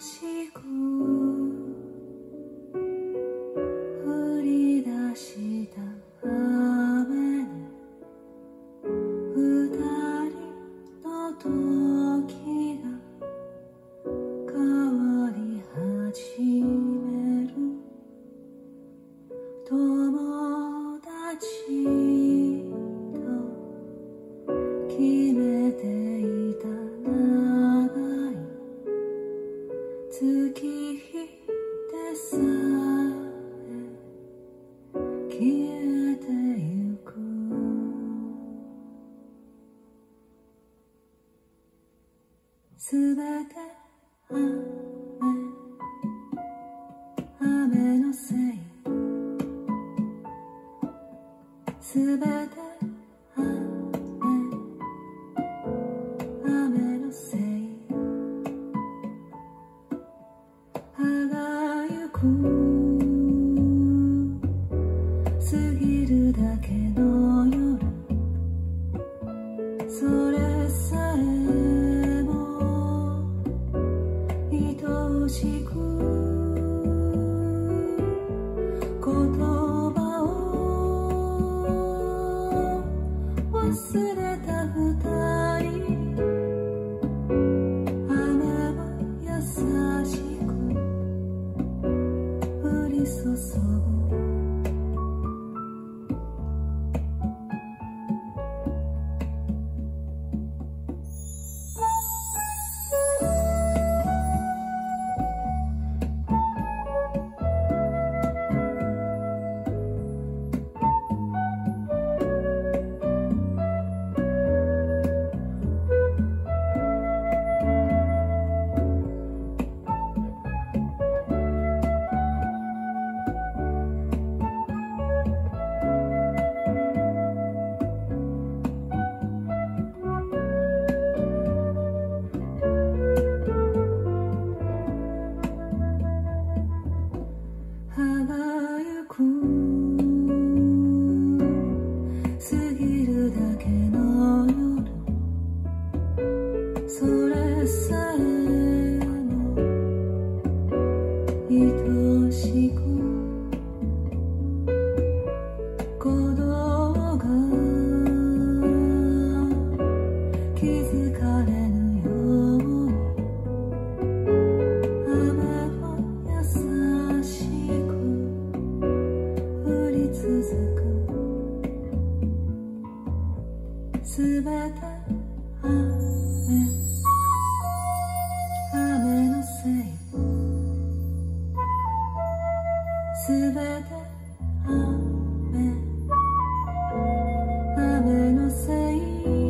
しすべて sun. それさえも愛しく鼓動が気づかれぬように雨は優しく降り続くすべて雨雨のせい。すべて雨雨のせい。